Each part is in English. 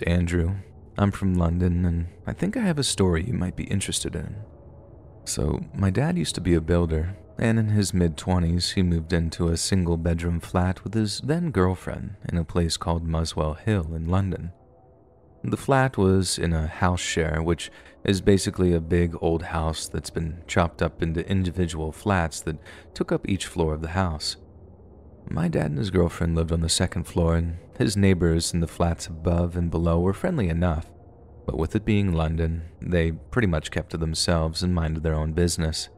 name's Andrew. I'm from London, and I think I have a story you might be interested in. So, my dad used to be a builder, and in his mid 20s, he moved into a single bedroom flat with his then girlfriend in a place called Muswell Hill in London. The flat was in a house share, which is basically a big old house that's been chopped up into individual flats that took up each floor of the house. My dad and his girlfriend lived on the second floor, and his neighbors in the flats above and below were friendly enough. But with it being London, they pretty much kept to themselves and minded their own business.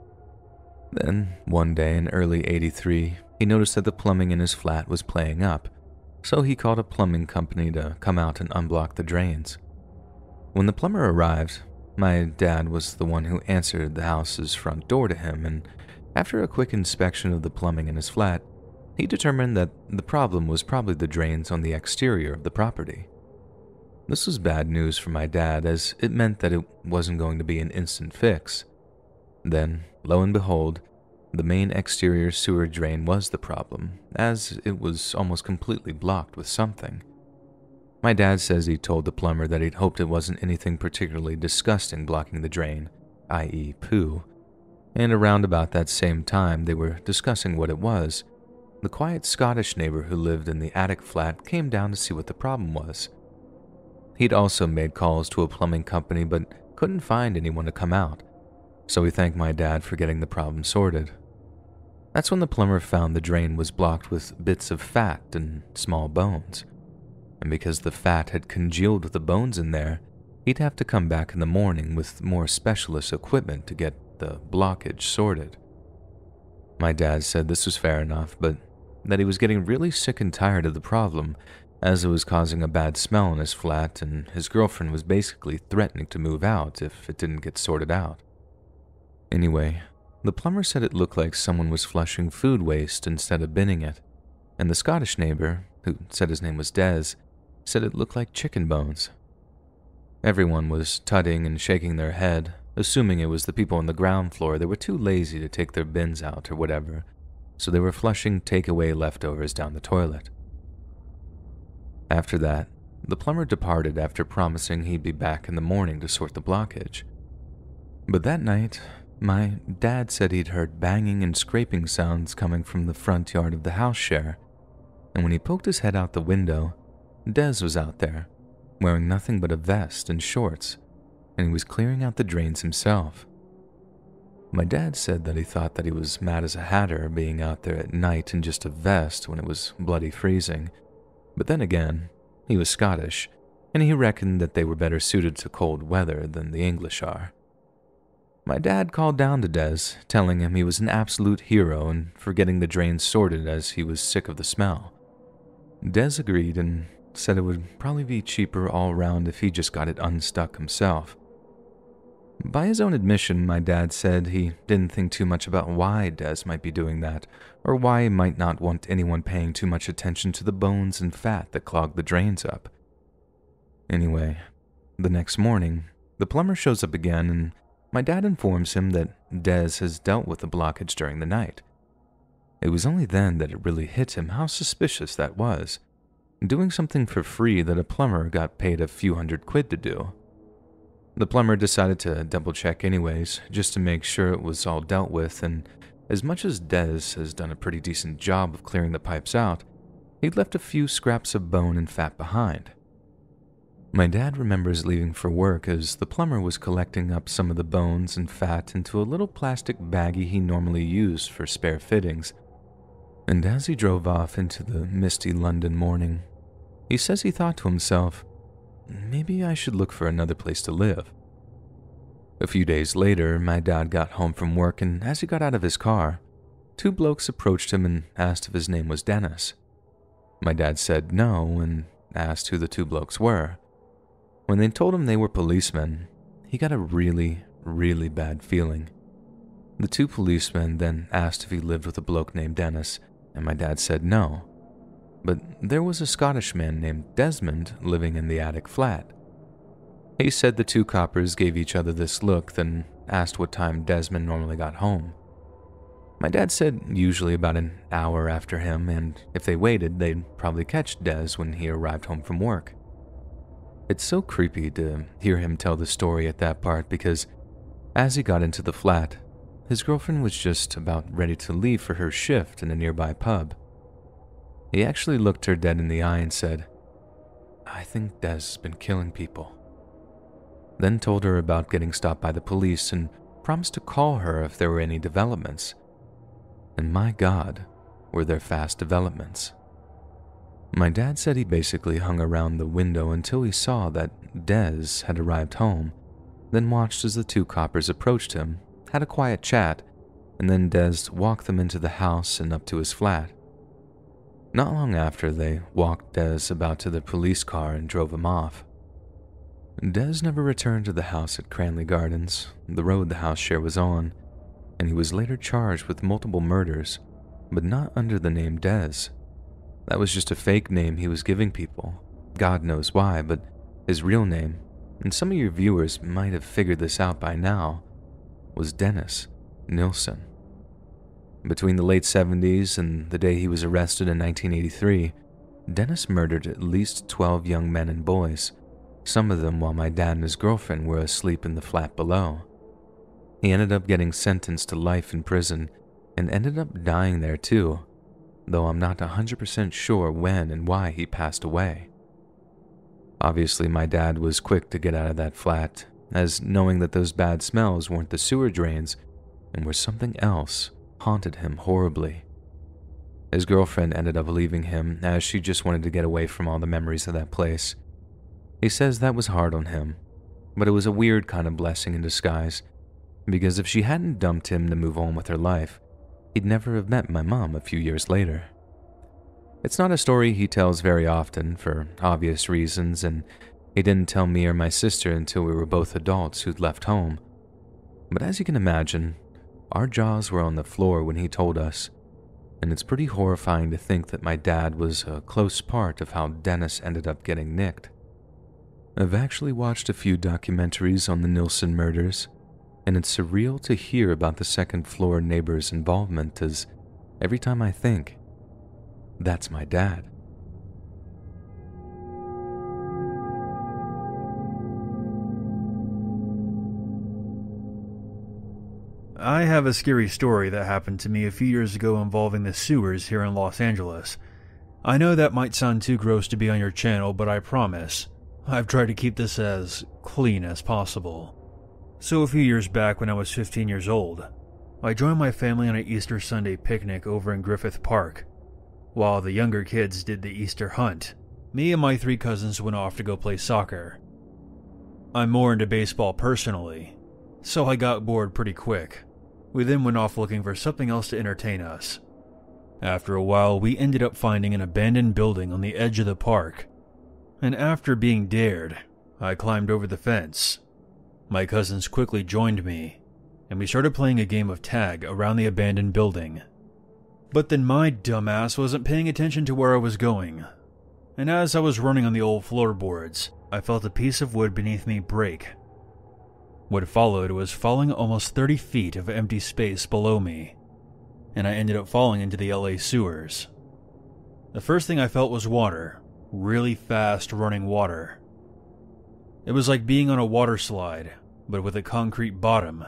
Then, one day in early 83, he noticed that the plumbing in his flat was playing up, so he called a plumbing company to come out and unblock the drains. When the plumber arrived, my dad was the one who answered the house's front door to him, and after a quick inspection of the plumbing in his flat, he determined that the problem was probably the drains on the exterior of the property. This was bad news for my dad, as it meant that it wasn't going to be an instant fix. Then, lo and behold, the main exterior sewer drain was the problem, as it was almost completely blocked with something. My dad says he told the plumber that he'd hoped it wasn't anything particularly disgusting blocking the drain, i.e., poo, and around about that same time they were discussing what it was the quiet Scottish neighbor who lived in the attic flat came down to see what the problem was. He'd also made calls to a plumbing company but couldn't find anyone to come out, so he thanked my dad for getting the problem sorted. That's when the plumber found the drain was blocked with bits of fat and small bones. And because the fat had congealed with the bones in there, he'd have to come back in the morning with more specialist equipment to get the blockage sorted. My dad said this was fair enough, but that he was getting really sick and tired of the problem, as it was causing a bad smell in his flat, and his girlfriend was basically threatening to move out if it didn't get sorted out. Anyway, the plumber said it looked like someone was flushing food waste instead of binning it, and the Scottish neighbor, who said his name was Des, said it looked like chicken bones. Everyone was tutting and shaking their head, assuming it was the people on the ground floor that were too lazy to take their bins out or whatever, so they were flushing takeaway leftovers down the toilet. After that, the plumber departed after promising he'd be back in the morning to sort the blockage. But that night, my dad said he'd heard banging and scraping sounds coming from the front yard of the house share, and when he poked his head out the window, Des was out there, wearing nothing but a vest and shorts, and he was clearing out the drains himself. My dad said that he thought that he was mad as a hatter being out there at night in just a vest when it was bloody freezing. But then again, he was Scottish, and he reckoned that they were better suited to cold weather than the English are. My dad called down to Des, telling him he was an absolute hero and for getting the drain sorted as he was sick of the smell. Des agreed and said it would probably be cheaper all round if he just got it unstuck himself. By his own admission, my dad said he didn't think too much about why Des might be doing that, or why he might not want anyone paying too much attention to the bones and fat that clogged the drains up. Anyway, the next morning, the plumber shows up again, and my dad informs him that Des has dealt with the blockage during the night. It was only then that it really hit him how suspicious that was. Doing something for free that a plumber got paid a few hundred quid to do. The plumber decided to double check anyways, just to make sure it was all dealt with, and as much as Des has done a pretty decent job of clearing the pipes out, he'd left a few scraps of bone and fat behind. My dad remembers leaving for work as the plumber was collecting up some of the bones and fat into a little plastic baggie he normally used for spare fittings. And as he drove off into the misty London morning, he says he thought to himself, maybe I should look for another place to live. A few days later, my dad got home from work, and as he got out of his car, two blokes approached him and asked if his name was Dennis. My dad said no and asked who the two blokes were. When they told him they were policemen, he got a really, really bad feeling. The two policemen then asked if he lived with a bloke named Dennis, and my dad said no but there was a Scottish man named Desmond living in the attic flat. He said the two coppers gave each other this look, then asked what time Desmond normally got home. My dad said usually about an hour after him, and if they waited, they'd probably catch Des when he arrived home from work. It's so creepy to hear him tell the story at that part because as he got into the flat, his girlfriend was just about ready to leave for her shift in a nearby pub. He actually looked her dead in the eye and said, I think Des has been killing people. Then told her about getting stopped by the police and promised to call her if there were any developments. And my God, were there fast developments. My dad said he basically hung around the window until he saw that Des had arrived home, then watched as the two coppers approached him, had a quiet chat, and then Des walked them into the house and up to his flat. Not long after, they walked Des about to the police car and drove him off. Des never returned to the house at Cranley Gardens, the road the house share was on, and he was later charged with multiple murders, but not under the name Des. That was just a fake name he was giving people. God knows why, but his real name, and some of your viewers might have figured this out by now, was Dennis Nilsen. Between the late 70s and the day he was arrested in 1983, Dennis murdered at least 12 young men and boys, some of them while my dad and his girlfriend were asleep in the flat below. He ended up getting sentenced to life in prison and ended up dying there too, though I'm not 100% sure when and why he passed away. Obviously, my dad was quick to get out of that flat, as knowing that those bad smells weren't the sewer drains and were something else haunted him horribly. His girlfriend ended up leaving him as she just wanted to get away from all the memories of that place. He says that was hard on him, but it was a weird kind of blessing in disguise, because if she hadn't dumped him to move on with her life, he'd never have met my mom a few years later. It's not a story he tells very often for obvious reasons, and he didn't tell me or my sister until we were both adults who'd left home. But as you can imagine, our jaws were on the floor when he told us, and it's pretty horrifying to think that my dad was a close part of how Dennis ended up getting nicked. I've actually watched a few documentaries on the Nilsen murders, and it's surreal to hear about the second floor neighbor's involvement as every time I think, that's my dad. I have a scary story that happened to me a few years ago involving the sewers here in Los Angeles. I know that might sound too gross to be on your channel, but I promise, I've tried to keep this as clean as possible. So, a few years back when I was 15 years old, I joined my family on an Easter Sunday picnic over in Griffith Park. While the younger kids did the Easter hunt, me and my three cousins went off to go play soccer. I'm more into baseball personally, so I got bored pretty quick. We then went off looking for something else to entertain us. After a while, we ended up finding an abandoned building on the edge of the park. And after being dared, I climbed over the fence. My cousins quickly joined me, and we started playing a game of tag around the abandoned building. But then my dumbass wasn't paying attention to where I was going. And as I was running on the old floorboards, I felt a piece of wood beneath me break what followed was falling almost 30 feet of empty space below me, and I ended up falling into the LA sewers. The first thing I felt was water, really fast running water. It was like being on a water slide, but with a concrete bottom,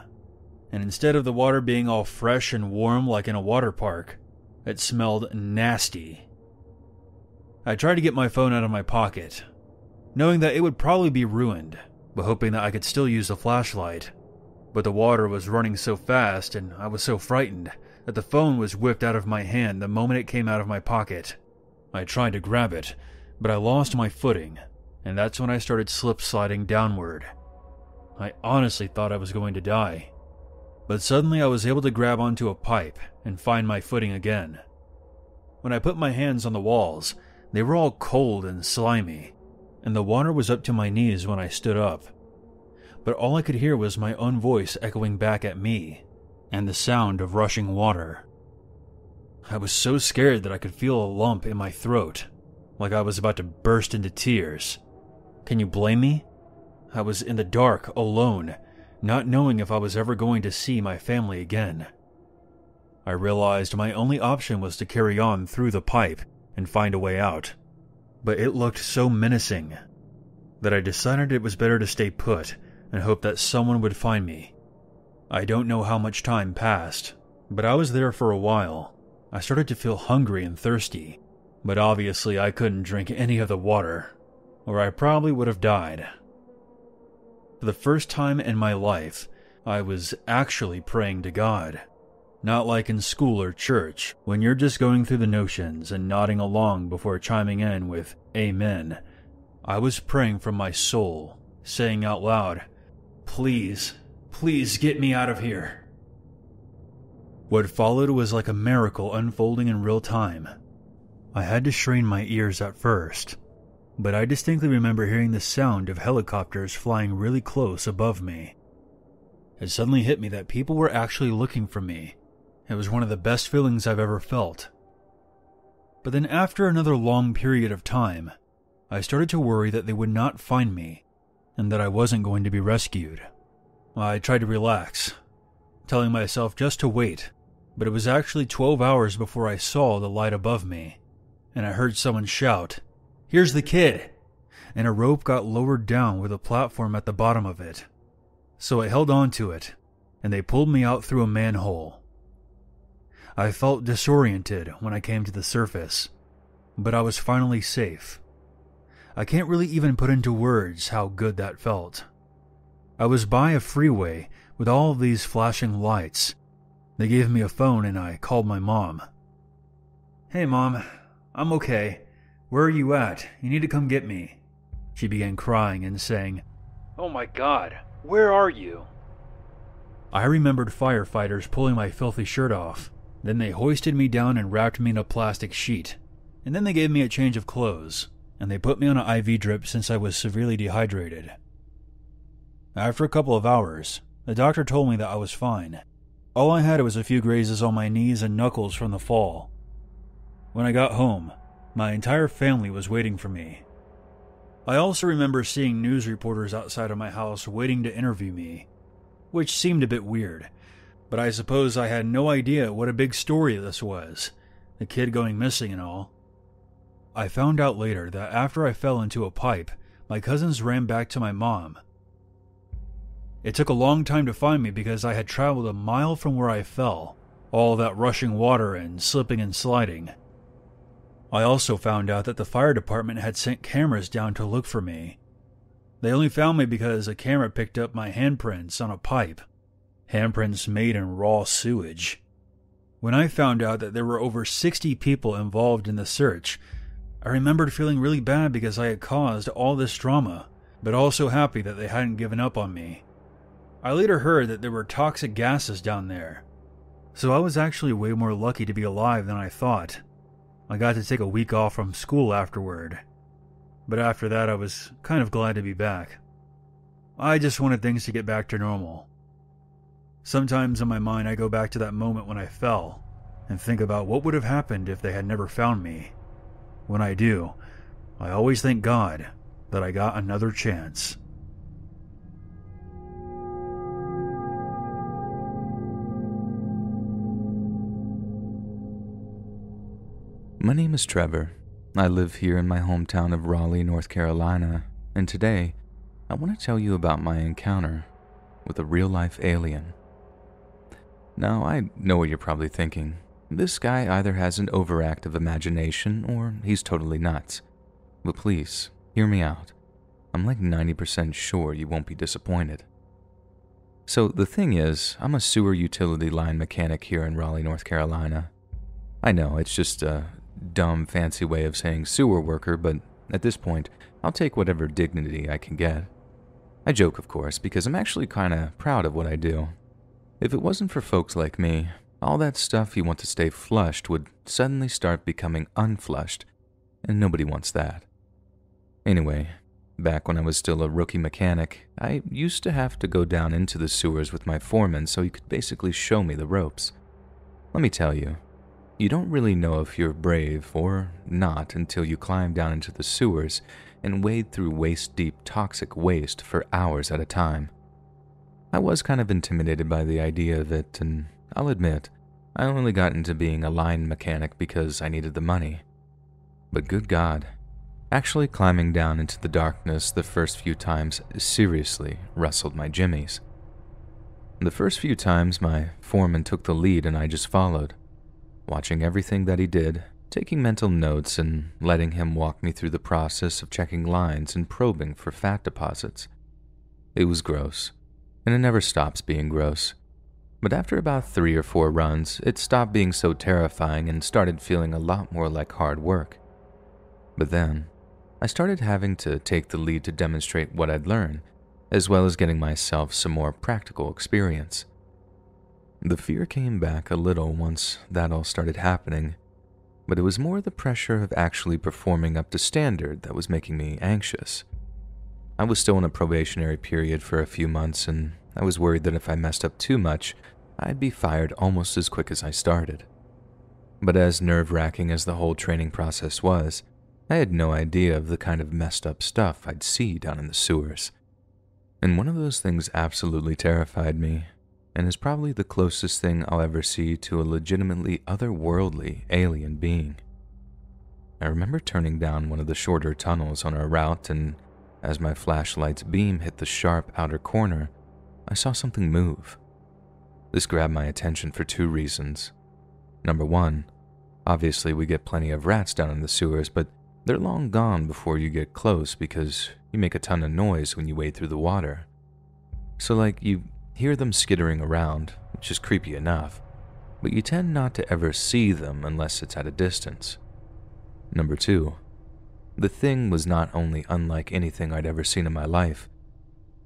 and instead of the water being all fresh and warm like in a water park, it smelled nasty. I tried to get my phone out of my pocket, knowing that it would probably be ruined but hoping that I could still use the flashlight. But the water was running so fast and I was so frightened that the phone was whipped out of my hand the moment it came out of my pocket. I tried to grab it, but I lost my footing, and that's when I started slip sliding downward. I honestly thought I was going to die. But suddenly I was able to grab onto a pipe and find my footing again. When I put my hands on the walls, they were all cold and slimy, and the water was up to my knees when I stood up. But all I could hear was my own voice echoing back at me, and the sound of rushing water. I was so scared that I could feel a lump in my throat, like I was about to burst into tears. Can you blame me? I was in the dark, alone, not knowing if I was ever going to see my family again. I realized my only option was to carry on through the pipe and find a way out but it looked so menacing. that I decided it was better to stay put and hope that someone would find me. I don't know how much time passed, but I was there for a while. I started to feel hungry and thirsty, but obviously I couldn't drink any of the water, or I probably would have died. For the first time in my life, I was actually praying to God. Not like in school or church, when you're just going through the notions and nodding along before chiming in with Amen. I was praying from my soul, saying out loud, Please, please get me out of here. What followed was like a miracle unfolding in real time. I had to strain my ears at first, but I distinctly remember hearing the sound of helicopters flying really close above me. It suddenly hit me that people were actually looking for me. It was one of the best feelings I've ever felt. But then, after another long period of time, I started to worry that they would not find me and that I wasn't going to be rescued. I tried to relax, telling myself just to wait, but it was actually 12 hours before I saw the light above me, and I heard someone shout, Here's the kid! And a rope got lowered down with a platform at the bottom of it. So I held on to it, and they pulled me out through a manhole. I felt disoriented when I came to the surface, but I was finally safe. I can't really even put into words how good that felt. I was by a freeway with all of these flashing lights. They gave me a phone and I called my mom. Hey, mom, I'm okay. Where are you at? You need to come get me. She began crying and saying, Oh my god, where are you? I remembered firefighters pulling my filthy shirt off. Then they hoisted me down and wrapped me in a plastic sheet. And then they gave me a change of clothes, and they put me on an IV drip since I was severely dehydrated. After a couple of hours, the doctor told me that I was fine. All I had was a few grazes on my knees and knuckles from the fall. When I got home, my entire family was waiting for me. I also remember seeing news reporters outside of my house waiting to interview me, which seemed a bit weird, but I suppose I had no idea what a big story this was the kid going missing and all. I found out later that after I fell into a pipe, my cousins ran back to my mom. It took a long time to find me because I had traveled a mile from where I fell, all that rushing water and slipping and sliding. I also found out that the fire department had sent cameras down to look for me. They only found me because a camera picked up my handprints on a pipe, handprints made in raw sewage. When I found out that there were over 60 people involved in the search, I remembered feeling really bad because I had caused all this drama, but also happy that they hadn't given up on me. I later heard that there were toxic gases down there, so I was actually way more lucky to be alive than I thought. I got to take a week off from school afterward. But after that, I was kind of glad to be back. I just wanted things to get back to normal. Sometimes in my mind, I go back to that moment when I fell and think about what would have happened if they had never found me. When I do, I always thank God that I got another chance. My name is Trevor. I live here in my hometown of Raleigh, North Carolina, and today I want to tell you about my encounter with a real life alien. Now, I know what you're probably thinking. This guy either has an overactive imagination or he's totally nuts. But please, hear me out. I'm like 90% sure you won't be disappointed. So, the thing is, I'm a sewer utility line mechanic here in Raleigh, North Carolina. I know, it's just a dumb, fancy way of saying sewer worker, but at this point, I'll take whatever dignity I can get. I joke, of course, because I'm actually kinda proud of what I do. If it wasn't for folks like me, all that stuff you want to stay flushed would suddenly start becoming unflushed, and nobody wants that. Anyway, back when I was still a rookie mechanic, I used to have to go down into the sewers with my foreman so he could basically show me the ropes. Let me tell you, you don't really know if you're brave or not until you climb down into the sewers and wade through waist deep toxic waste for hours at a time. I was kind of intimidated by the idea of it, and I'll admit, I only got into being a line mechanic because I needed the money. But good God, Actually, climbing down into the darkness the first few times seriously rustled my jimmies. The first few times, my foreman took the lead and I just followed, watching everything that he did, taking mental notes, and letting him walk me through the process of checking lines and probing for fat deposits. It was gross, and it never stops being gross. But after about three or four runs, it stopped being so terrifying and started feeling a lot more like hard work. But then, I started having to take the lead to demonstrate what I'd learned, as well as getting myself some more practical experience. The fear came back a little once that all started happening, but it was more the pressure of actually performing up to standard that was making me anxious. I was still in a probationary period for a few months, and I was worried that if I messed up too much, I'd be fired almost as quick as I started. But as nerve wracking as the whole training process was, I had no idea of the kind of messed up stuff I'd see down in the sewers. And one of those things absolutely terrified me, and is probably the closest thing I'll ever see to a legitimately otherworldly alien being. I remember turning down one of the shorter tunnels on our route, and as my flashlight's beam hit the sharp outer corner, I saw something move. This grabbed my attention for two reasons. Number one, obviously we get plenty of rats down in the sewers, but they're long gone before you get close because you make a ton of noise when you wade through the water. So, like, you hear them skittering around, which is creepy enough, but you tend not to ever see them unless it's at a distance. Number two, the thing was not only unlike anything I'd ever seen in my life,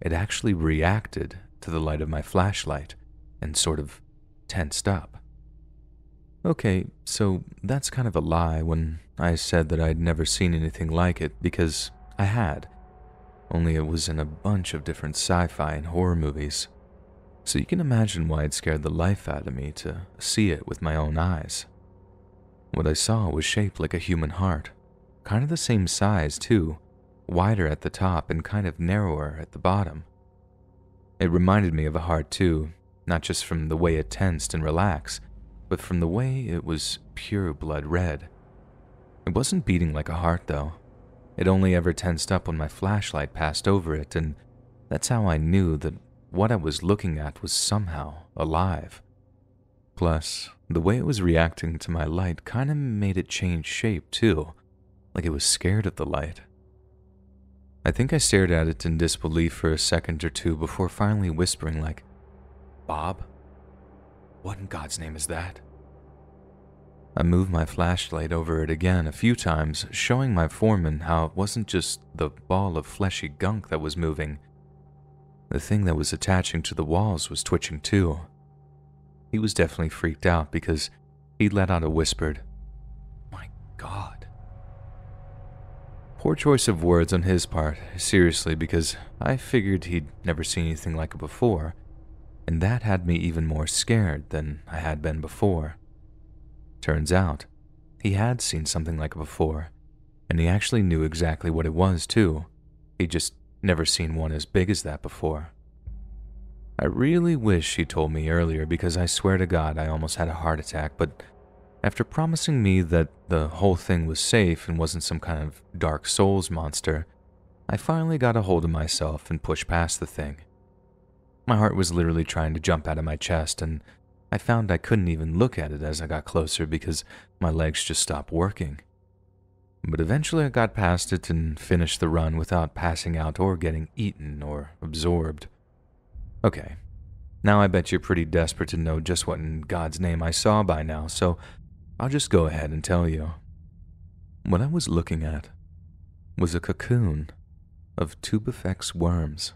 it actually reacted to the light of my flashlight and sort of tensed up. Okay, so that's kind of a lie when I said that I'd never seen anything like it because I had. Only it was in a bunch of different sci fi and horror movies. So you can imagine why it scared the life out of me to see it with my own eyes. What I saw was shaped like a human heart, kind of the same size, too, wider at the top and kind of narrower at the bottom. It reminded me of a heart, too, not just from the way it tensed and relaxed, but from the way it was pure blood red. It wasn't beating like a heart, though. It only ever tensed up when my flashlight passed over it, and that's how I knew that what I was looking at was somehow alive. Plus, the way it was reacting to my light kind of made it change shape, too, like it was scared of the light. I think I stared at it in disbelief for a second or two before finally whispering, like, Bob? What in God's name is that? I moved my flashlight over it again a few times, showing my foreman how it wasn't just the ball of fleshy gunk that was moving. The thing that was attaching to the walls was twitching too. He was definitely freaked out because he let out a whispered, My God. Poor choice of words on his part, seriously, because I figured he'd never seen anything like it before, and that had me even more scared than I had been before. Turns out, he had seen something like it before, and he actually knew exactly what it was, too. He'd just never seen one as big as that before. I really wish he told me earlier because I swear to God I almost had a heart attack, but after promising me that the whole thing was safe and wasn't some kind of Dark Souls monster, I finally got a hold of myself and pushed past the thing. My heart was literally trying to jump out of my chest, and I found I couldn't even look at it as I got closer because my legs just stopped working. But eventually I got past it and finished the run without passing out or getting eaten or absorbed. Okay, now I bet you're pretty desperate to know just what in God's name I saw by now, so I'll just go ahead and tell you. What I was looking at was a cocoon of tubifex worms.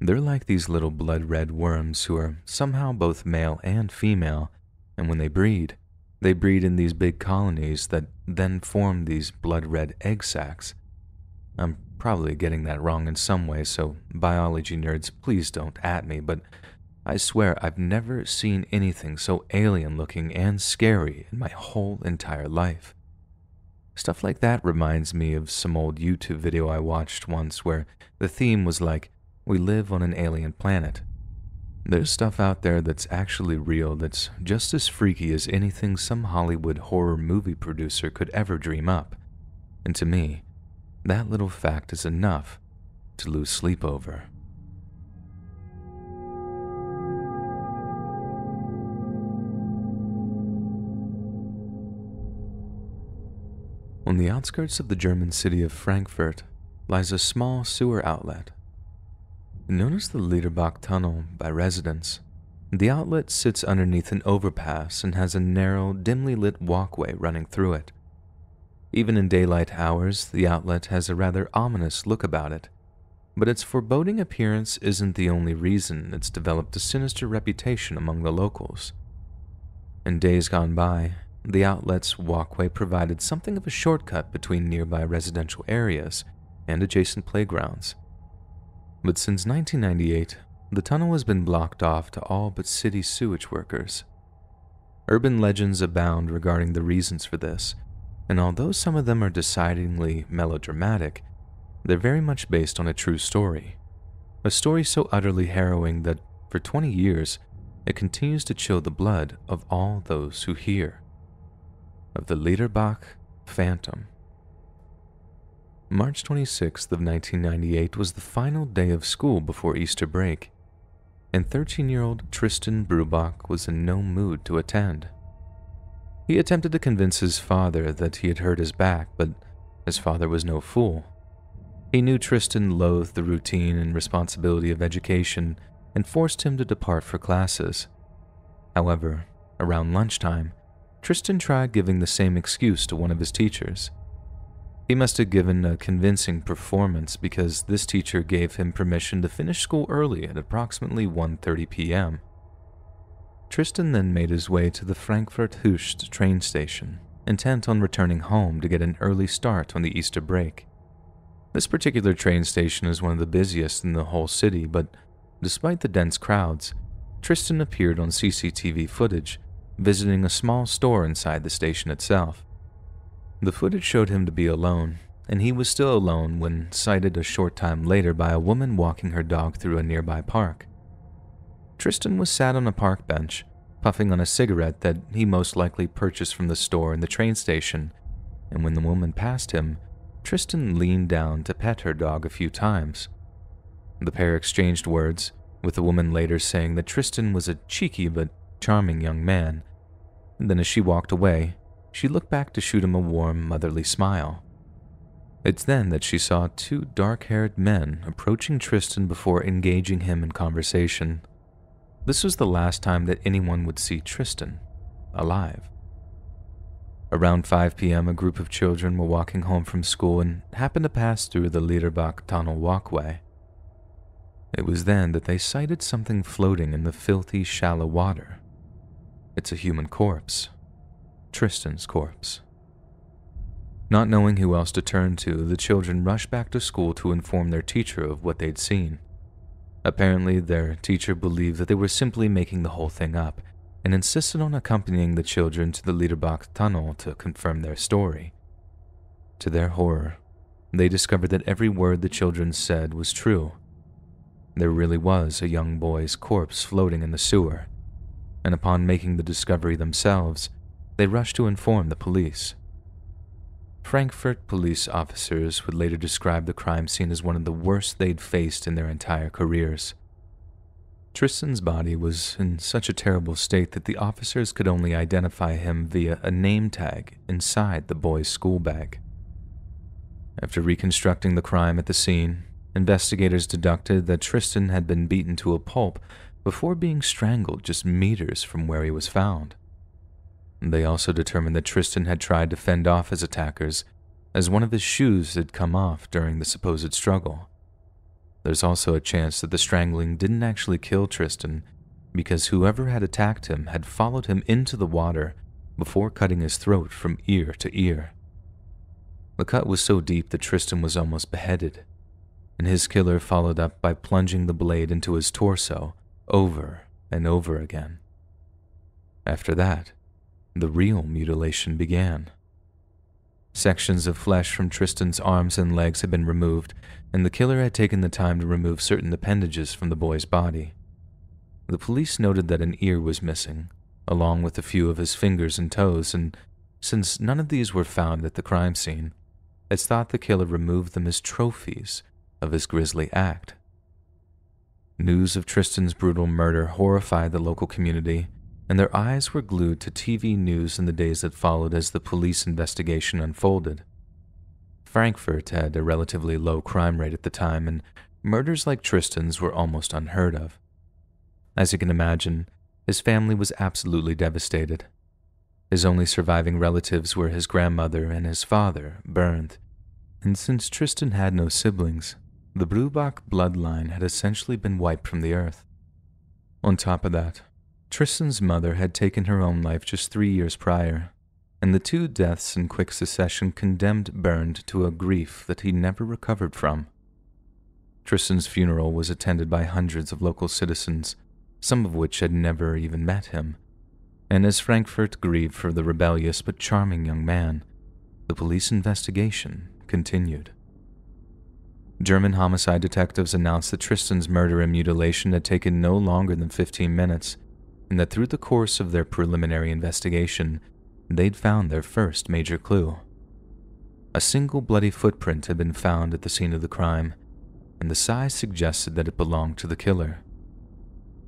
They're like these little blood red worms who are somehow both male and female, and when they breed, they breed in these big colonies that then form these blood red egg sacs. I'm probably getting that wrong in some way, so biology nerds, please don't at me, but I swear I've never seen anything so alien looking and scary in my whole entire life. Stuff like that reminds me of some old YouTube video I watched once where the theme was like, we live on an alien planet. There's stuff out there that's actually real that's just as freaky as anything some Hollywood horror movie producer could ever dream up. And to me, that little fact is enough to lose sleep over. On the outskirts of the German city of Frankfurt lies a small sewer outlet. Known as the Liederbach Tunnel by residents, the outlet sits underneath an overpass and has a narrow, dimly lit walkway running through it. Even in daylight hours, the outlet has a rather ominous look about it, but its foreboding appearance isn't the only reason it's developed a sinister reputation among the locals. In days gone by, the outlet's walkway provided something of a shortcut between nearby residential areas and adjacent playgrounds. But since 1998, the tunnel has been blocked off to all but city sewage workers. Urban legends abound regarding the reasons for this, and although some of them are decidedly melodramatic, they're very much based on a true story. A story so utterly harrowing that, for 20 years, it continues to chill the blood of all those who hear of the Liederbach Phantom. March 26th of 1998 was the final day of school before Easter break, and 13-year-old Tristan Brubach was in no mood to attend. He attempted to convince his father that he had hurt his back, but his father was no fool. He knew Tristan loathed the routine and responsibility of education and forced him to depart for classes. However, around lunchtime, Tristan tried giving the same excuse to one of his teachers. He must have given a convincing performance because this teacher gave him permission to finish school early at approximately 1:30 p.m. Tristan then made his way to the Frankfurt Höchst train station, intent on returning home to get an early start on the Easter break. This particular train station is one of the busiest in the whole city, but despite the dense crowds, Tristan appeared on CCTV footage visiting a small store inside the station itself. The footage showed him to be alone, and he was still alone when sighted a short time later by a woman walking her dog through a nearby park. Tristan was sat on a park bench, puffing on a cigarette that he most likely purchased from the store in the train station, and when the woman passed him, Tristan leaned down to pet her dog a few times. The pair exchanged words, with the woman later saying that Tristan was a cheeky but charming young man then, as she walked away, she looked back to shoot him a warm, motherly smile. It's then that she saw two dark haired men approaching Tristan before engaging him in conversation. This was the last time that anyone would see Tristan alive. Around 5 p.m., a group of children were walking home from school and happened to pass through the Liederbach tunnel walkway. It was then that they sighted something floating in the filthy, shallow water. It's a human corpse. Tristan's corpse. Not knowing who else to turn to, the children rushed back to school to inform their teacher of what they'd seen. Apparently, their teacher believed that they were simply making the whole thing up and insisted on accompanying the children to the Liederbach tunnel to confirm their story. To their horror, they discovered that every word the children said was true. There really was a young boy's corpse floating in the sewer, and upon making the discovery themselves, they rushed to inform the police. Frankfurt police officers would later describe the crime scene as one of the worst they'd faced in their entire careers. Tristan's body was in such a terrible state that the officers could only identify him via a name tag inside the boy's school bag. After reconstructing the crime at the scene, investigators deducted that Tristan had been beaten to a pulp before being strangled just meters from where he was found. They also determined that Tristan had tried to fend off his attackers, as one of his shoes had come off during the supposed struggle. There's also a chance that the strangling didn't actually kill Tristan, because whoever had attacked him had followed him into the water before cutting his throat from ear to ear. The cut was so deep that Tristan was almost beheaded, and his killer followed up by plunging the blade into his torso over and over again. After that, the real mutilation began. Sections of flesh from Tristan's arms and legs had been removed, and the killer had taken the time to remove certain appendages from the boy's body. The police noted that an ear was missing, along with a few of his fingers and toes, and since none of these were found at the crime scene, it's thought the killer removed them as trophies of his grisly act. News of Tristan's brutal murder horrified the local community, and their eyes were glued to TV news in the days that followed as the police investigation unfolded. Frankfurt had a relatively low crime rate at the time, and murders like Tristan's were almost unheard of. As you can imagine, his family was absolutely devastated. His only surviving relatives were his grandmother and his father, Bernd, and since Tristan had no siblings, the Brubach bloodline had essentially been wiped from the earth. On top of that, Tristan's mother had taken her own life just three years prior, and the two deaths in quick succession condemned Bernd to a grief that he never recovered from. Tristan's funeral was attended by hundreds of local citizens, some of which had never even met him. And as Frankfurt grieved for the rebellious but charming young man, the police investigation continued. German homicide detectives announced that Tristan's murder and mutilation had taken no longer than 15 minutes, and that through the course of their preliminary investigation, they'd found their first major clue. A single bloody footprint had been found at the scene of the crime, and the size suggested that it belonged to the killer.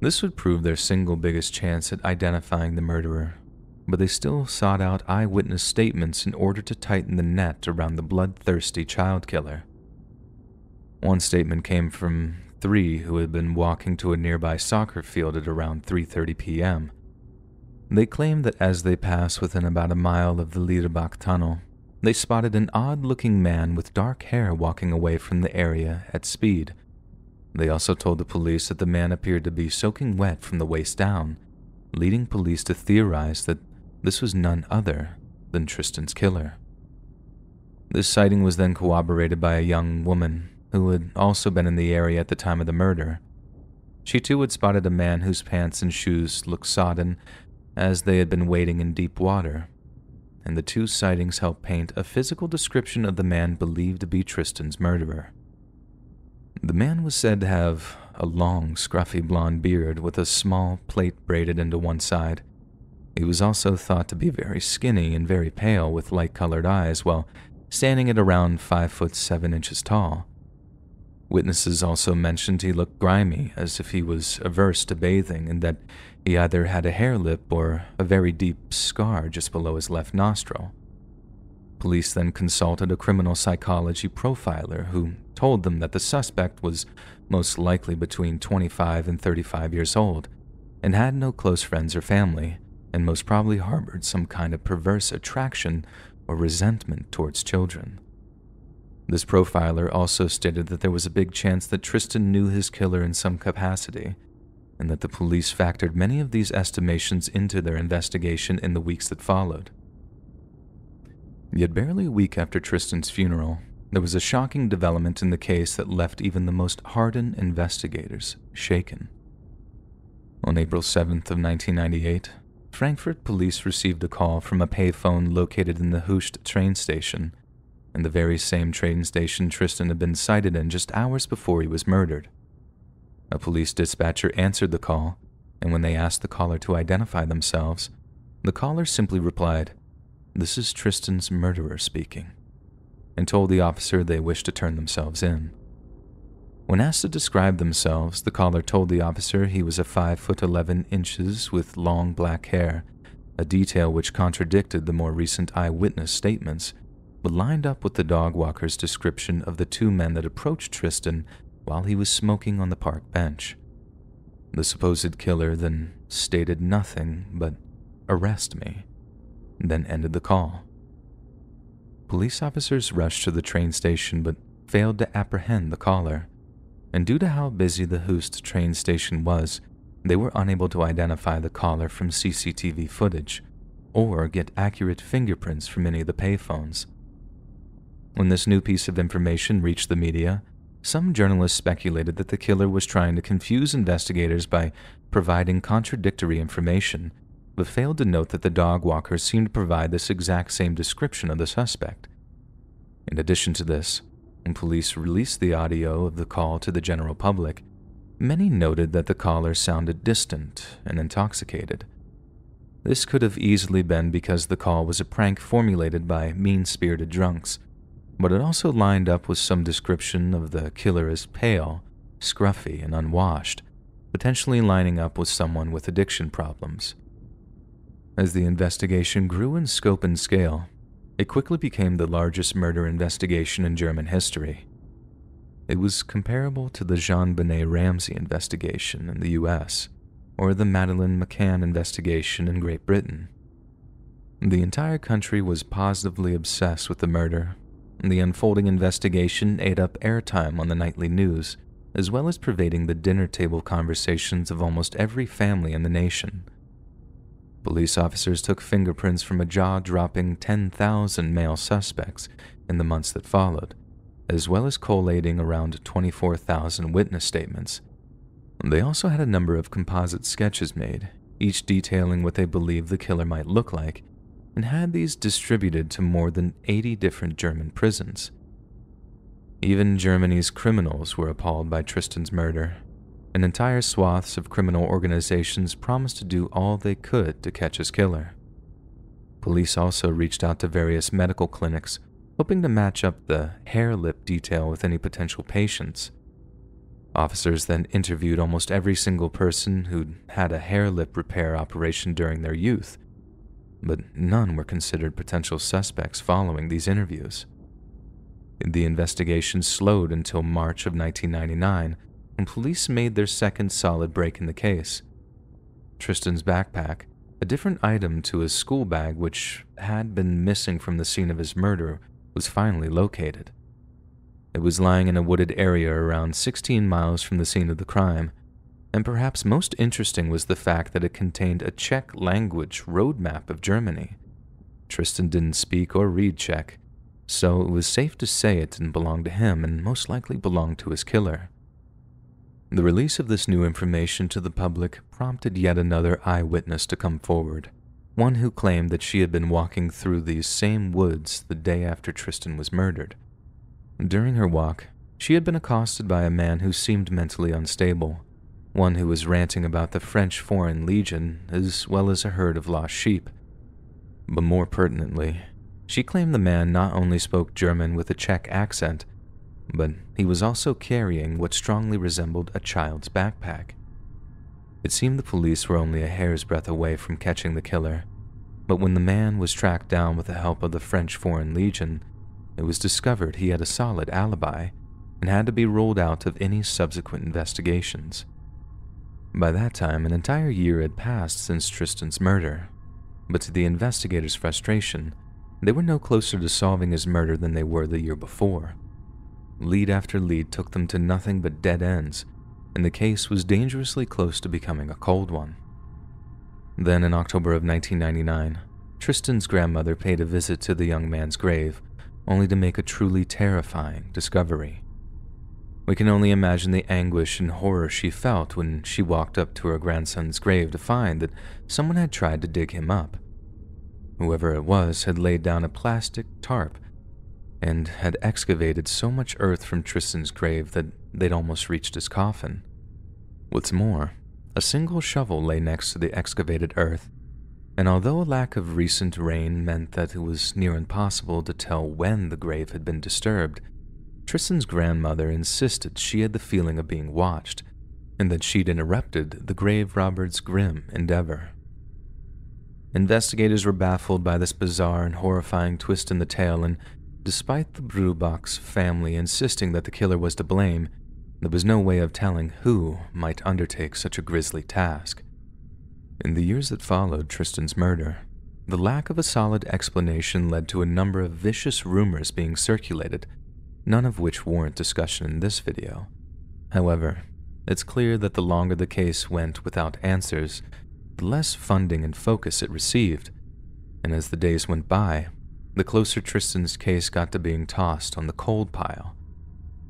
This would prove their single biggest chance at identifying the murderer, but they still sought out eyewitness statements in order to tighten the net around the bloodthirsty child killer. One statement came from three who had been walking to a nearby soccer field at around 3:30 p.m. They claimed that as they passed within about a mile of the Liederbach tunnel, they spotted an odd-looking man with dark hair walking away from the area at speed. They also told the police that the man appeared to be soaking wet from the waist down, leading police to theorize that this was none other than Tristan's killer. This sighting was then corroborated by a young woman who had also been in the area at the time of the murder. She too had spotted a man whose pants and shoes looked sodden as they had been wading in deep water, and the two sightings help paint a physical description of the man believed to be Tristan's murderer. The man was said to have a long, scruffy blond beard with a small plait braided into one side. He was also thought to be very skinny and very pale with light colored eyes while standing at around five foot seven inches tall. Witnesses also mentioned he looked grimy, as if he was averse to bathing, and that he either had a hare lip or a very deep scar just below his left nostril. Police then consulted a criminal psychology profiler who told them that the suspect was most likely between 25 and 35 years old and had no close friends or family, and most probably harbored some kind of perverse attraction or resentment towards children. This profiler also stated that there was a big chance that Tristan knew his killer in some capacity, and that the police factored many of these estimations into their investigation in the weeks that followed. Yet, barely a week after Tristan's funeral, there was a shocking development in the case that left even the most hardened investigators shaken. On April 7th of 1998, Frankfurt police received a call from a payphone located in the Hoechst train station and the very same train station Tristan had been sighted in just hours before he was murdered. A police dispatcher answered the call, and when they asked the caller to identify themselves, the caller simply replied, This is Tristan's murderer speaking, and told the officer they wished to turn themselves in. When asked to describe themselves, the caller told the officer he was a 5 foot 11 inches with long black hair, a detail which contradicted the more recent eyewitness statements but lined up with the dog walker's description of the two men that approached Tristan while he was smoking on the park bench. The supposed killer then stated nothing but, arrest me, then ended the call. Police officers rushed to the train station but failed to apprehend the caller, and due to how busy the Hoechst train station was, they were unable to identify the caller from CCTV footage or get accurate fingerprints from any of the payphones. When this new piece of information reached the media, some journalists speculated that the killer was trying to confuse investigators by providing contradictory information, but failed to note that the dog walker seemed to provide this exact same description of the suspect. In addition to this, when police released the audio of the call to the general public, many noted that the caller sounded distant and intoxicated. This could have easily been because the call was a prank formulated by mean spirited drunks but it also lined up with some description of the killer as pale, scruffy, and unwashed, potentially lining up with someone with addiction problems. As the investigation grew in scope and scale, it quickly became the largest murder investigation in German history. It was comparable to the JonBenét Ramsey investigation in the US or the Madeleine McCann investigation in Great Britain. The entire country was positively obsessed with the murder, the unfolding investigation ate up airtime on the nightly news, as well as pervading the dinner table conversations of almost every family in the nation. Police officers took fingerprints from a jaw dropping 10,000 male suspects in the months that followed, as well as collating around 24,000 witness statements. They also had a number of composite sketches made, each detailing what they believed the killer might look like, and had these distributed to more than 80 different German prisons. Even Germany's criminals were appalled by Tristan's murder and entire swaths of criminal organizations promised to do all they could to catch his killer. Police also reached out to various medical clinics, hoping to match up the hare lip detail with any potential patients. Officers then interviewed almost every single person who'd had a hare lip repair operation during their youth, but none were considered potential suspects following these interviews. The investigation slowed until March of 1999 when police made their second solid break in the case. Tristan's backpack, a different item to his school bag which had been missing from the scene of his murder, was finally located. It was lying in a wooded area around 16 miles from the scene of the crime, and perhaps most interesting was the fact that it contained a Czech language road map of Germany. Tristan didn't speak or read Czech, so it was safe to say it didn't belong to him and most likely belonged to his killer. The release of this new information to the public prompted yet another eyewitness to come forward, one who claimed that she had been walking through these same woods the day after Tristan was murdered. During her walk, she had been accosted by a man who seemed mentally unstable, one who was ranting about the French Foreign Legion as well as a herd of lost sheep. But more pertinently, she claimed the man not only spoke German with a Czech accent, but he was also carrying what strongly resembled a child's backpack. It seemed the police were only a hair's breadth away from catching the killer, but when the man was tracked down with the help of the French Foreign Legion, it was discovered he had a solid alibi and had to be ruled out of any subsequent investigations. By that time, an entire year had passed since Tristan's murder, but to the investigators' frustration, they were no closer to solving his murder than they were the year before. Lead after lead took them to nothing but dead ends, and the case was dangerously close to becoming a cold one. Then, in October of 1999, Tristan's grandmother paid a visit to the young man's grave, only to make a truly terrifying discovery. We can only imagine the anguish and horror she felt when she walked up to her grandson's grave to find that someone had tried to dig him up. Whoever it was had laid down a plastic tarp and had excavated so much earth from Tristan's grave that they'd almost reached his coffin. What's more, a single shovel lay next to the excavated earth, and although a lack of recent rain meant that it was near impossible to tell when the grave had been disturbed, Tristan's grandmother insisted she had the feeling of being watched, and that she'd interrupted the grave robber's grim endeavor. Investigators were baffled by this bizarre and horrifying twist in the tale and Despite the Brubach's family insisting that the killer was to blame, there was no way of telling who might undertake such a grisly task. In the years that followed Tristan's murder, the lack of a solid explanation led to a number of vicious rumors being circulated, none of which warrant discussion in this video. However, it's clear that the longer the case went without answers, the less funding and focus it received, and as the days went by, the closer Tristan's case got to being tossed on the cold pile.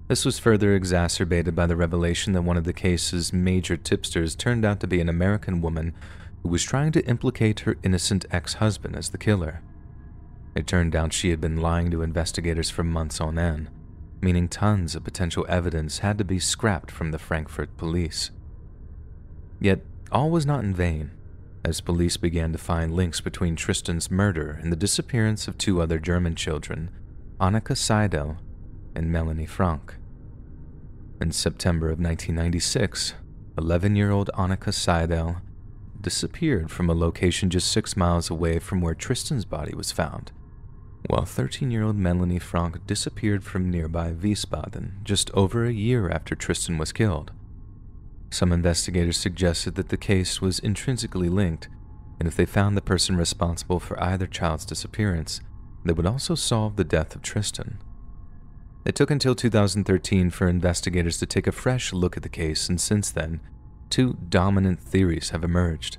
This was further exacerbated by the revelation that one of the case's major tipsters turned out to be an American woman who was trying to implicate her innocent ex husband as the killer. It turned out she had been lying to investigators for months on end, meaning tons of potential evidence had to be scrapped from the Frankfurt police. Yet, all was not in vain as police began to find links between Tristan's murder and the disappearance of two other German children, Annika Seidel and Melanie Frank. In September of 1996, 11 year old Annika Seidel disappeared from a location just six miles away from where Tristan's body was found, while 13 year old Melanie Frank disappeared from nearby Wiesbaden just over a year after Tristan was killed. Some investigators suggested that the case was intrinsically linked, and if they found the person responsible for either child's disappearance, they would also solve the death of Tristan. It took until 2013 for investigators to take a fresh look at the case, and since then, two dominant theories have emerged.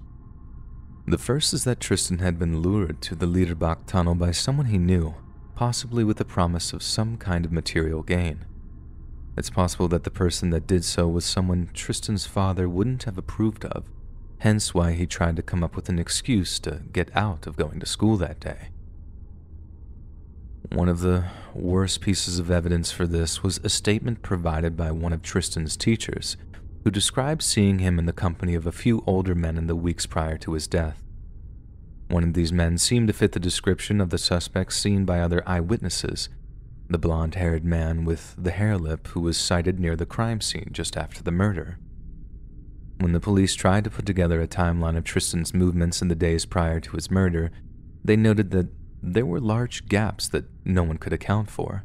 The first is that Tristan had been lured to the Liederbach tunnel by someone he knew, possibly with the promise of some kind of material gain. It's possible that the person that did so was someone Tristan's father wouldn't have approved of, hence why he tried to come up with an excuse to get out of going to school that day. One of the worst pieces of evidence for this was a statement provided by one of Tristan's teachers, who described seeing him in the company of a few older men in the weeks prior to his death. One of these men seemed to fit the description of the suspect seen by other eyewitnesses, the blond haired man with the hare lip who was sighted near the crime scene just after the murder. When the police tried to put together a timeline of Tristan's movements in the days prior to his murder, they noted that there were large gaps that no one could account for.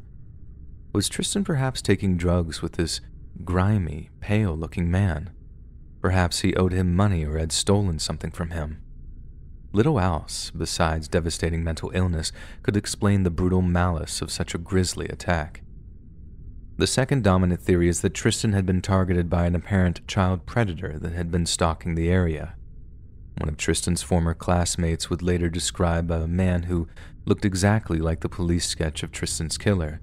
Was Tristan perhaps taking drugs with this grimy, pale looking man? Perhaps he owed him money or had stolen something from him. Little else, besides devastating mental illness, could explain the brutal malice of such a grisly attack. The second dominant theory is that Tristan had been targeted by an apparent child predator that had been stalking the area. One of Tristan's former classmates would later describe a man who looked exactly like the police sketch of Tristan's killer,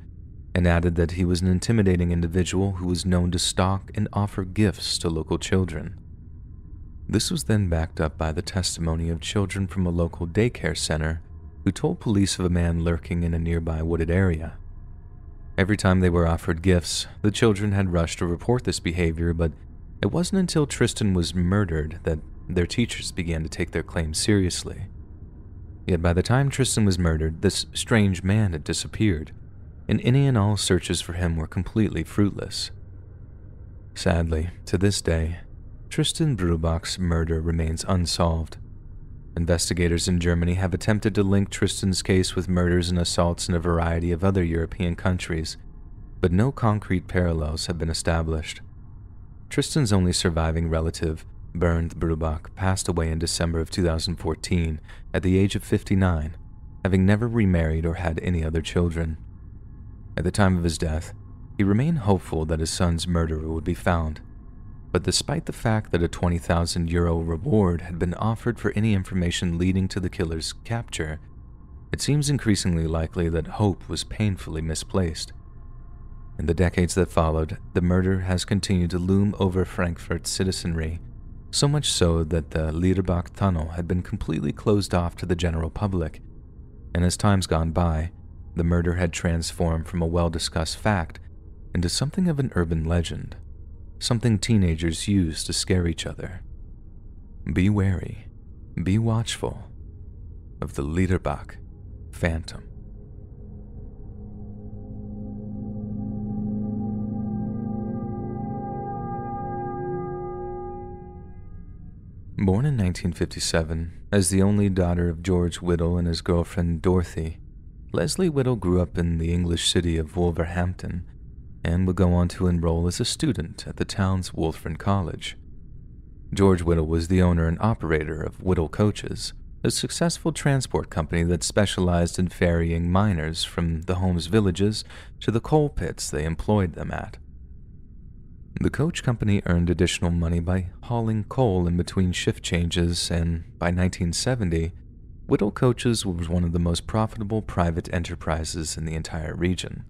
and added that he was an intimidating individual who was known to stalk and offer gifts to local children. This was then backed up by the testimony of children from a local daycare center who told police of a man lurking in a nearby wooded area. Every time they were offered gifts, the children had rushed to report this behavior, but it wasn't until Tristan was murdered that their teachers began to take their claims seriously. Yet by the time Tristan was murdered, this strange man had disappeared, and any and all searches for him were completely fruitless. Sadly, to this day, Tristan Brubach's murder remains unsolved. Investigators in Germany have attempted to link Tristan's case with murders and assaults in a variety of other European countries, but no concrete parallels have been established. Tristan's only surviving relative, Bernd Brubach, passed away in December of 2014 at the age of 59, having never remarried or had any other children. At the time of his death, he remained hopeful that his son's murderer would be found but despite the fact that a 20,000 euro reward had been offered for any information leading to the killer's capture, it seems increasingly likely that hope was painfully misplaced. In the decades that followed, the murder has continued to loom over Frankfurt's citizenry, so much so that the Liederbach tunnel had been completely closed off to the general public, and as time's gone by, the murder had transformed from a well discussed fact into something of an urban legend something teenagers use to scare each other. Be wary, be watchful of the Liederbach Phantom. Born in 1957, as the only daughter of George Whittle and his girlfriend Dorothy, Leslie Whittle grew up in the English city of Wolverhampton and would go on to enroll as a student at the town's Wulfrun College. George Whittle was the owner and operator of Whittle Coaches, a successful transport company that specialized in ferrying miners from the home's villages to the coal pits they employed them at. The coach company earned additional money by hauling coal in between shift changes, and by 1970, Whittle Coaches was one of the most profitable private enterprises in the entire region.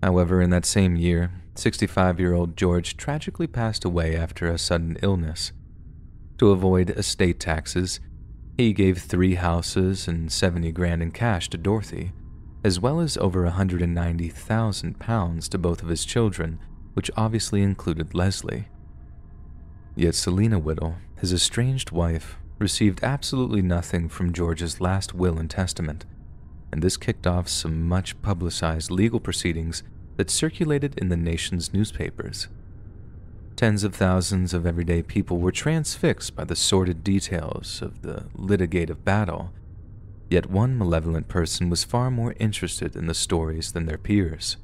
However, in that same year, 65 year old George tragically passed away after a sudden illness. To avoid estate taxes, he gave three houses and 70 grand in cash to Dorothy, as well as over 190,000 pounds to both of his children, which obviously included Leslie. Yet Selina Whittle, his estranged wife, received absolutely nothing from George's last will and testament, and this kicked off some much publicized legal proceedings that circulated in the nation's newspapers. Tens of thousands of everyday people were transfixed by the sordid details of the litigative battle, yet one malevolent person was far more interested in the stories than their peers.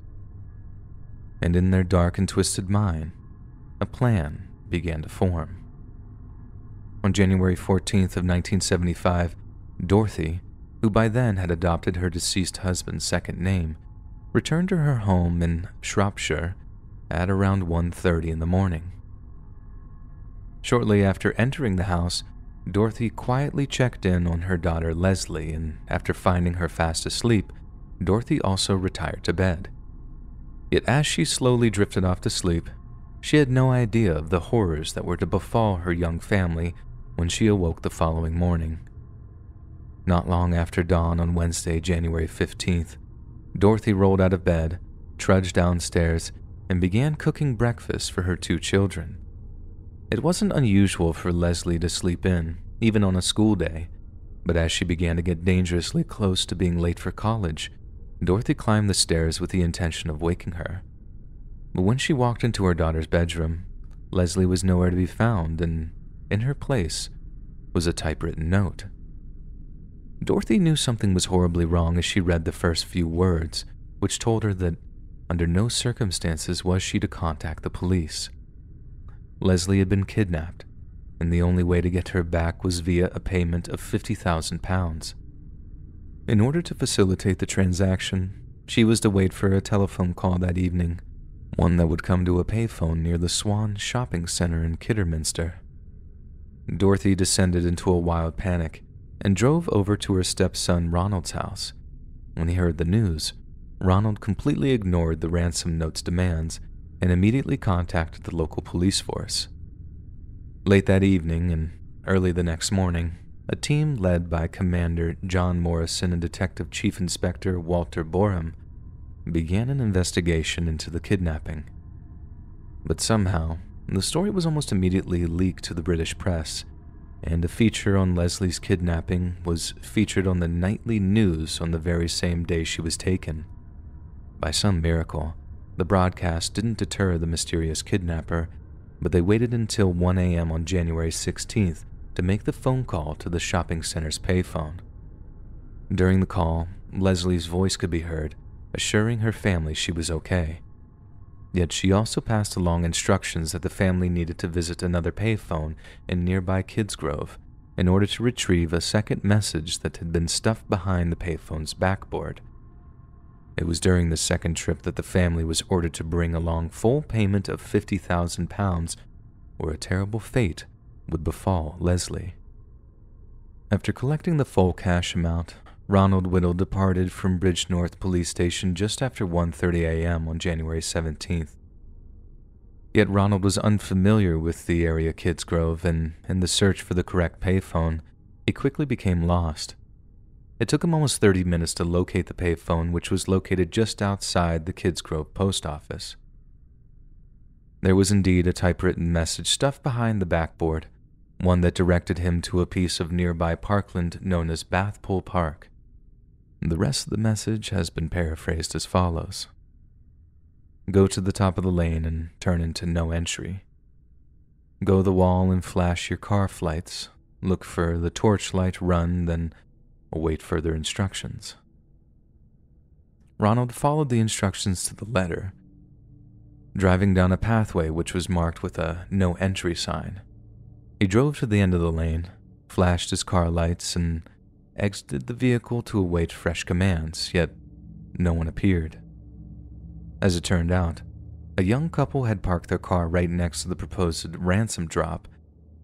And in their dark and twisted mind, a plan began to form. On January 14th of 1975, Dorothy, who by then had adopted her deceased husband's second name, returned to her home in Shropshire at around 1:30 in the morning. Shortly after entering the house, Dorothy quietly checked in on her daughter Leslie, and after finding her fast asleep, Dorothy also retired to bed. Yet as she slowly drifted off to sleep, she had no idea of the horrors that were to befall her young family when she awoke the following morning. Not long after dawn on Wednesday, January 15th, Dorothy rolled out of bed, trudged downstairs, and began cooking breakfast for her two children. It wasn't unusual for Leslie to sleep in, even on a school day, but as she began to get dangerously close to being late for college, Dorothy climbed the stairs with the intention of waking her. But when she walked into her daughter's bedroom, Leslie was nowhere to be found, and in her place was a typewritten note. Dorothy knew something was horribly wrong as she read the first few words, which told her that under no circumstances was she to contact the police. Leslie had been kidnapped, and the only way to get her back was via a payment of £50,000. In order to facilitate the transaction, she was to wait for a telephone call that evening, one that would come to a payphone near the Swan Shopping Center in Kidderminster. Dorothy descended into a wild panic and drove over to her stepson Ronald's house. When he heard the news, Ronald completely ignored the ransom note's demands and immediately contacted the local police force. Late that evening and early the next morning, a team led by Commander John Morrison and Detective Chief Inspector Walter Boreham began an investigation into the kidnapping. But somehow, the story was almost immediately leaked to the British press, and a feature on Leslie's kidnapping was featured on the nightly news on the very same day she was taken. By some miracle, the broadcast didn't deter the mysterious kidnapper, but they waited until 1 a.m. on January 16th to make the phone call to the shopping center's payphone. During the call, Leslie's voice could be heard, assuring her family she was okay. Yet she also passed along instructions that the family needed to visit another payphone in nearby Kidsgrove in order to retrieve a second message that had been stuffed behind the payphone's backboard. It was during the second trip that the family was ordered to bring along full payment of £50,000 or a terrible fate would befall Leslie. After collecting the full cash amount, Ronald Whittle departed from Bridgnorth Police Station just after 1:30 a.m. on January 17th. Yet Ronald was unfamiliar with the area Kidsgrove, and in the search for the correct payphone, he quickly became lost. It took him almost 30 minutes to locate the payphone, which was located just outside the Kidsgrove post office. There was indeed a typewritten message stuffed behind the backboard, one that directed him to a piece of nearby parkland known as Bathpool Park. The rest of the message has been paraphrased as follows Go to the top of the lane and turn into no entry. Go the wall and flash your car flights. Look for the torchlight run, then await further instructions. Ronald followed the instructions to the letter, driving down a pathway which was marked with a no entry sign. He drove to the end of the lane, flashed his car lights, and exited the vehicle to await fresh commands, yet no one appeared. As it turned out, a young couple had parked their car right next to the proposed ransom drop,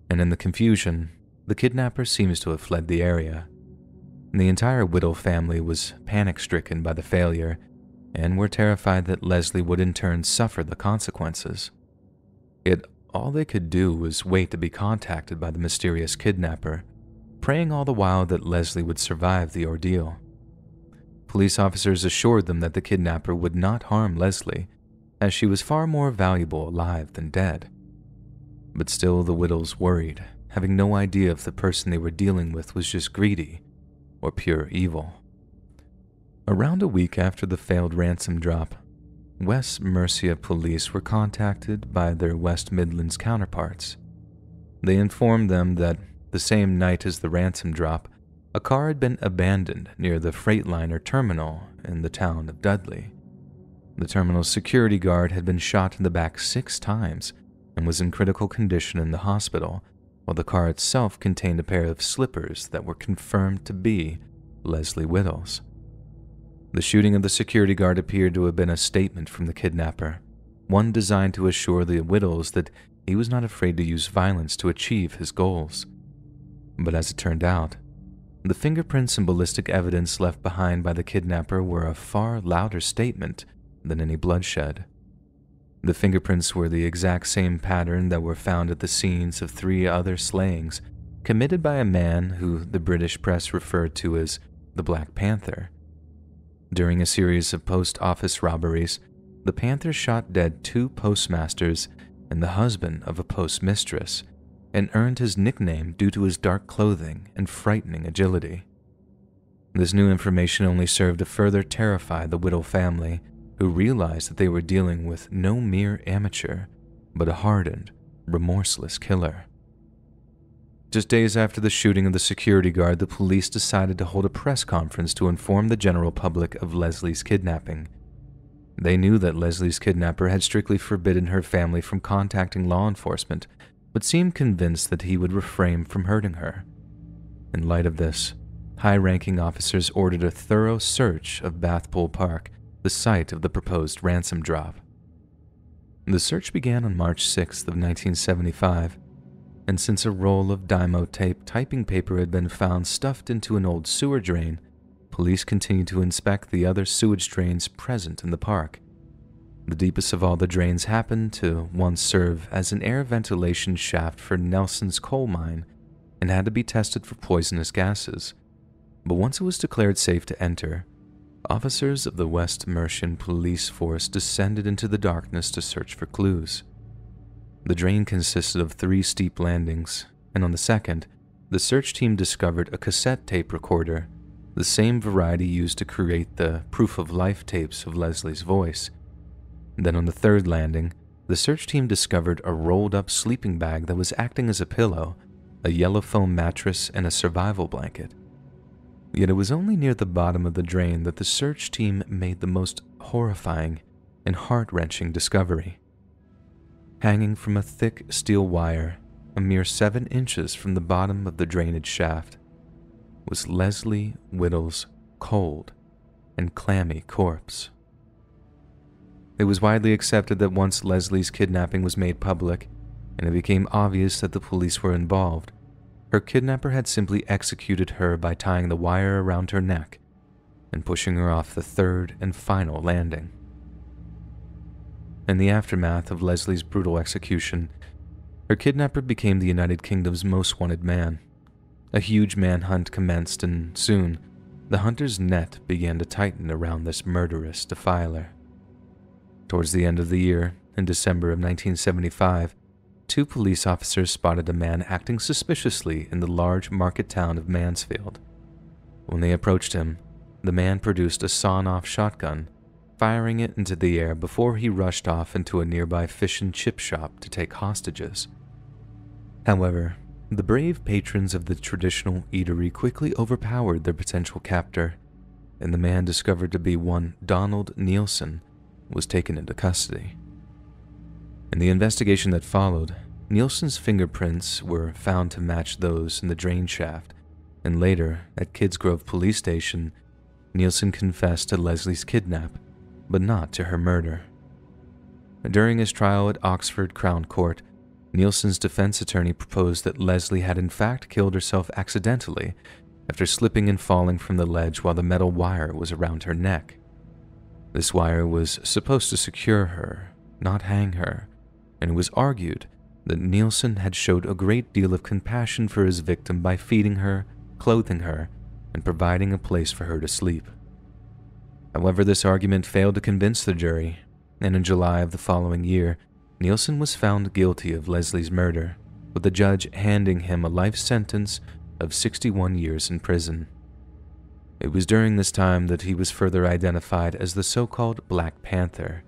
and in the confusion, the kidnapper seems to have fled the area. The entire Whittle family was panic stricken by the failure and were terrified that Leslie would in turn suffer the consequences. Yet all they could do was wait to be contacted by the mysterious kidnapper praying all the while that Leslie would survive the ordeal. Police officers assured them that the kidnapper would not harm Leslie, as she was far more valuable alive than dead. But still, the Whittles worried, having no idea if the person they were dealing with was just greedy or pure evil. Around a week after the failed ransom drop, West Mercia police were contacted by their West Midlands counterparts. They informed them that the same night as the ransom drop, a car had been abandoned near the Freightliner terminal in the town of Dudley. The terminal's security guard had been shot in the back six times and was in critical condition in the hospital, while the car itself contained a pair of slippers that were confirmed to be Leslie Whittles. The shooting of the security guard appeared to have been a statement from the kidnapper, one designed to assure the Whittles that he was not afraid to use violence to achieve his goals. But as it turned out, the fingerprints and ballistic evidence left behind by the kidnapper were a far louder statement than any bloodshed. The fingerprints were the exact same pattern that were found at the scenes of three other slayings committed by a man who the British press referred to as the Black Panther. During a series of post office robberies, the Panther shot dead two postmasters and the husband of a postmistress, and earned his nickname due to his dark clothing and frightening agility. This new information only served to further terrify the Whittle family, who realized that they were dealing with no mere amateur, but a hardened, remorseless killer. Just days after the shooting of the security guard, the police decided to hold a press conference to inform the general public of Leslie's kidnapping. They knew that Leslie's kidnapper had strictly forbidden her family from contacting law enforcement, but seemed convinced that he would refrain from hurting her. In light of this, high ranking officers ordered a thorough search of Bathpool Park, the site of the proposed ransom drop. The search began on March 6th of 1975 and since a roll of Dymo tape typing paper had been found stuffed into an old sewer drain, police continued to inspect the other sewage drains present in the park. The deepest of all the drains happened to once serve as an air ventilation shaft for Nelson's coal mine and had to be tested for poisonous gases. But once it was declared safe to enter, officers of the West Mercian police force descended into the darkness to search for clues. The drain consisted of three steep landings, and on the second, the search team discovered a cassette tape recorder, the same variety used to create the proof of life tapes of Leslie's voice. Then on the third landing, the search team discovered a rolled up sleeping bag that was acting as a pillow, a yellow foam mattress, and a survival blanket. Yet it was only near the bottom of the drain that the search team made the most horrifying and heart wrenching discovery hanging from a thick steel wire a mere seven inches from the bottom of the drainage shaft, was Leslie Whittle's cold and clammy corpse. It was widely accepted that once Leslie's kidnapping was made public and it became obvious that the police were involved, her kidnapper had simply executed her by tying the wire around her neck and pushing her off the third and final landing. In the aftermath of Leslie's brutal execution, her kidnapper became the United Kingdom's most wanted man. A huge manhunt commenced, and soon, the hunter's net began to tighten around this murderous defiler. Towards the end of the year, in December of 1975, two police officers spotted a man acting suspiciously in the large market town of Mansfield. When they approached him, the man produced a sawn off shotgun firing it into the air before he rushed off into a nearby fish and chip shop to take hostages. However, the brave patrons of the traditional eatery quickly overpowered their potential captor, and the man discovered to be one Donald Neilson was taken into custody. In the investigation that followed, Neilson's fingerprints were found to match those in the drain shaft, and later, at Kidsgrove Police Station, Neilson confessed to Leslie's kidnap but not to her murder. During his trial at Oxford Crown Court, Neilson's defense attorney proposed that Leslie had in fact killed herself accidentally after slipping and falling from the ledge while the metal wire was around her neck. This wire was supposed to secure her, not hang her, and it was argued that Neilson had showed a great deal of compassion for his victim by feeding her, clothing her, and providing a place for her to sleep. However, this argument failed to convince the jury, and in July of the following year, Neilson was found guilty of Leslie's murder, with the judge handing him a life sentence of 61 years in prison. It was during this time that he was further identified as the so called Black Panther,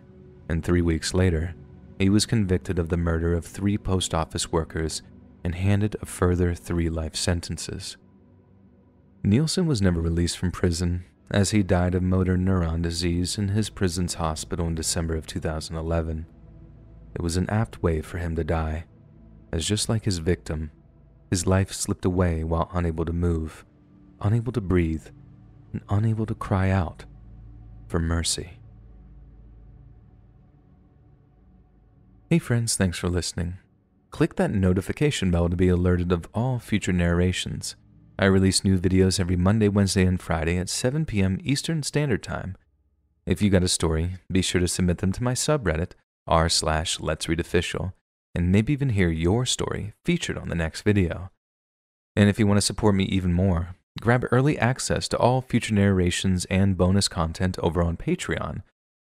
and three weeks later, he was convicted of the murder of three post office workers and handed a further three life sentences. Neilson was never released from prison as he died of motor neuron disease in his prison's hospital in December of 2011. It was an apt way for him to die, as just like his victim, his life slipped away while unable to move, unable to breathe, and unable to cry out for mercy. Hey friends, thanks for listening. Click that notification bell to be alerted of all future narrations. I release new videos every Monday, Wednesday, and Friday at 7 p.m. Eastern Standard Time. If you got a story, be sure to submit them to my subreddit, r slash let's read official, and maybe even hear your story featured on the next video. And if you want to support me even more, grab early access to all future narrations and bonus content over on Patreon,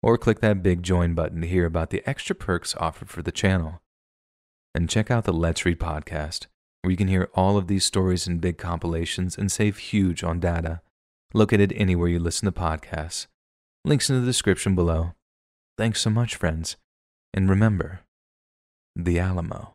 or click that big join button to hear about the extra perks offered for the channel. And check out the Let's Read podcast, where you can hear all of these stories in big compilations and save huge on data, located anywhere you listen to podcasts. Links in the description below. Thanks so much, friends. And remember, the Alamo.